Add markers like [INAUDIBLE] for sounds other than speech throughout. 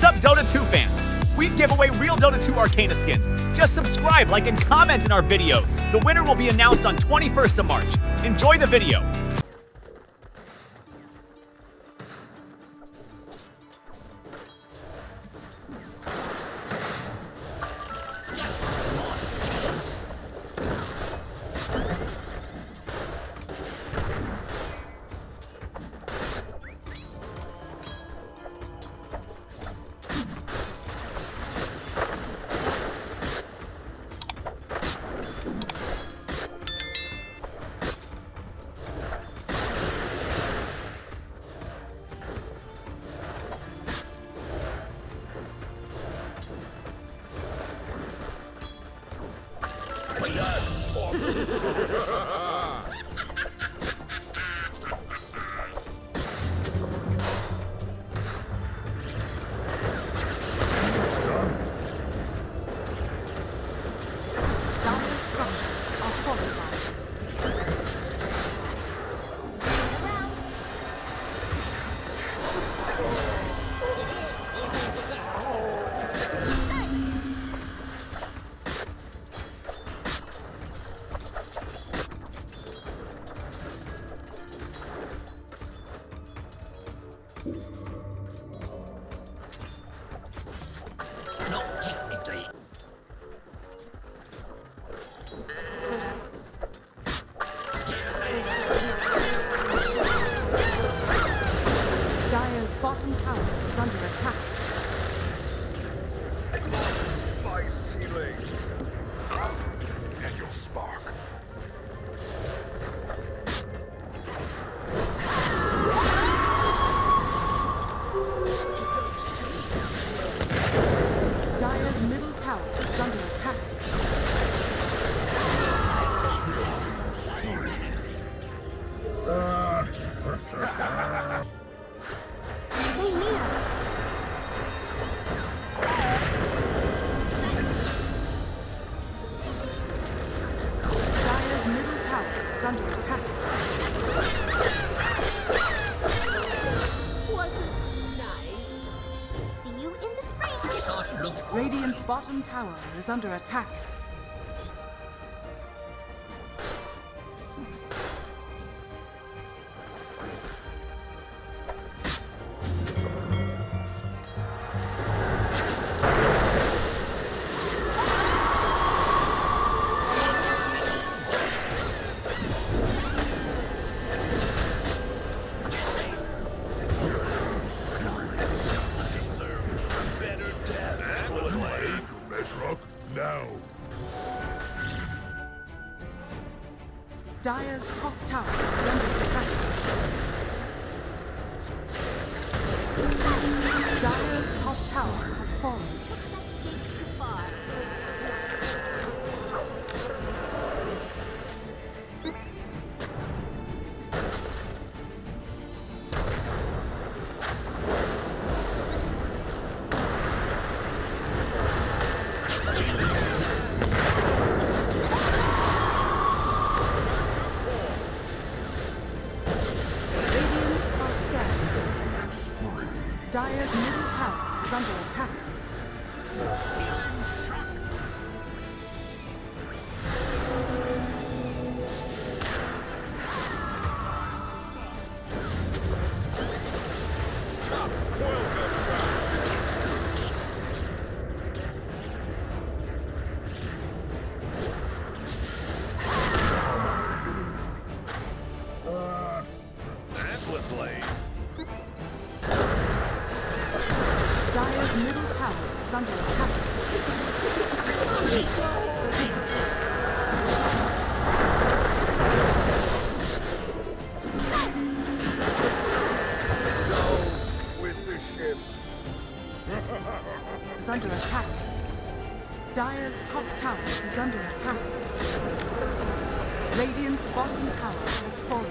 What's up, Dota 2 fans? We give away real Dota 2 Arcana skins. Just subscribe, like, and comment in our videos. The winner will be announced on 21st of March. Enjoy the video. Is under attack. Wasn't nice. See you in the spring. Guess I should look for Radiant's bottom tower is under attack. Bedrock now. Dire's top tower is under attack. Dire's top tower has fallen. Dire's middle tower attack. With is under attack. Dire's top tower is under attack. Radiant's bottom tower has fallen.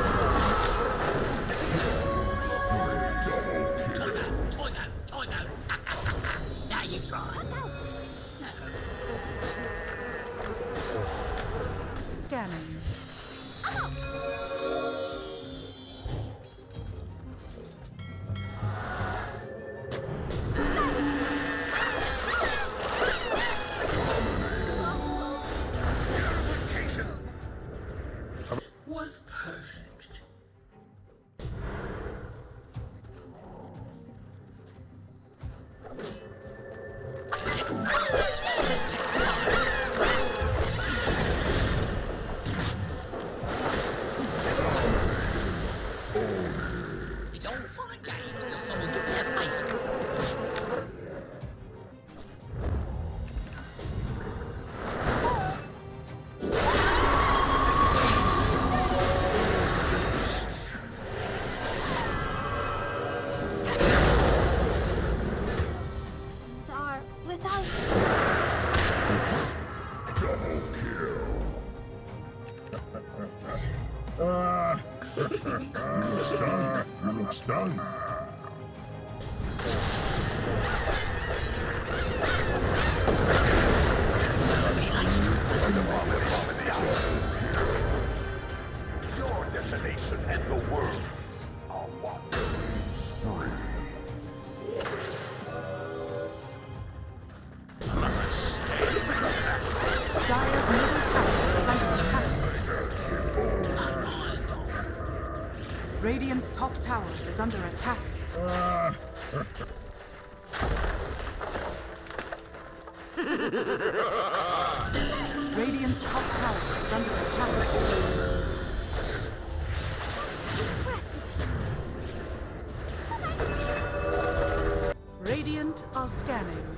Radiant's top tower is under attack. [LAUGHS] Radiant's top tower is under attack. Radiant are scanning.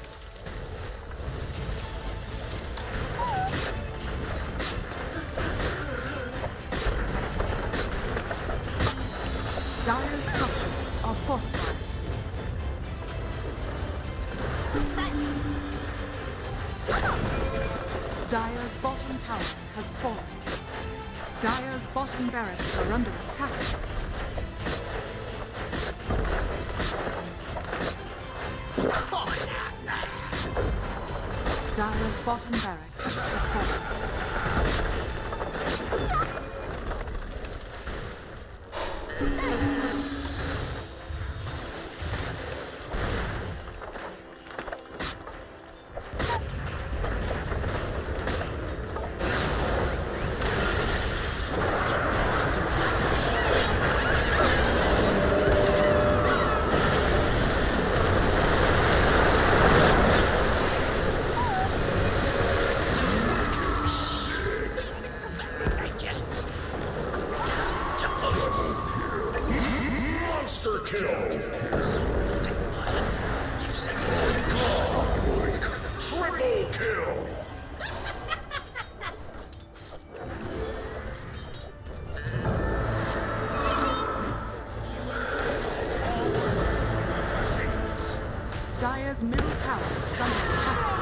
Bottom barracks are under attack. Bottom barracks has fallen. Kill. Kill. Dire's middle tower is under attack.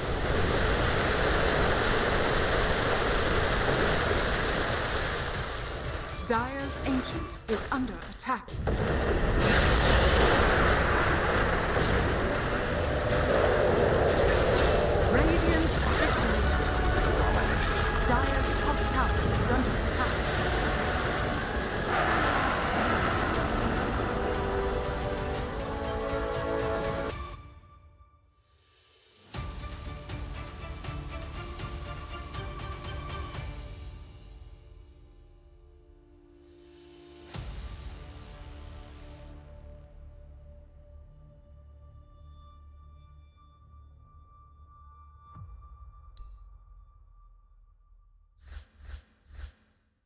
Dire's Ancient is under attack.